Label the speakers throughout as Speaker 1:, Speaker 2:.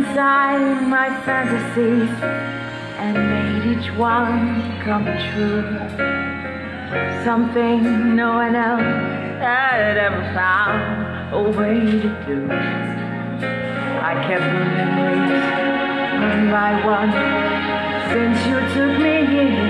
Speaker 1: inside my fantasies and made each one come true. Something no one else had ever found a way to do. I kept the memories one by one since you took me in.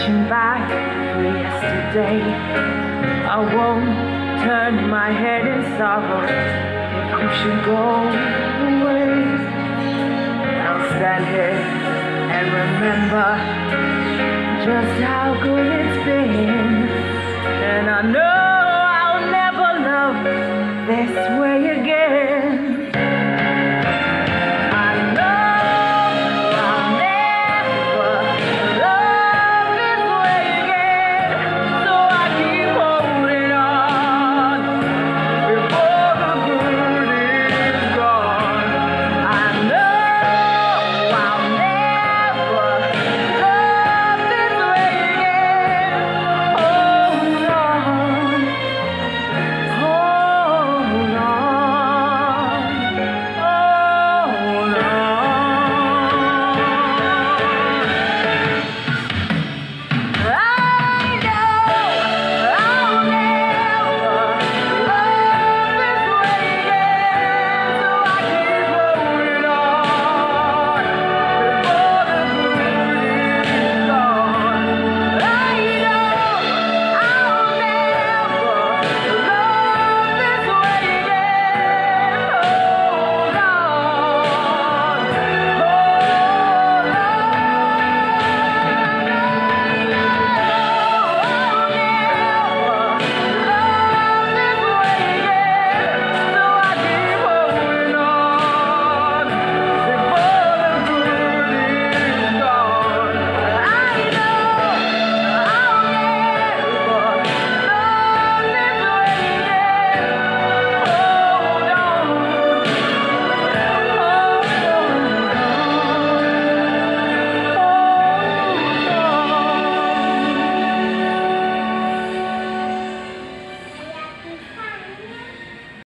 Speaker 1: Reaching back for yesterday. I won't turn my head in sorrow if you should go away. I'll stand here and remember just how good it's been. And I know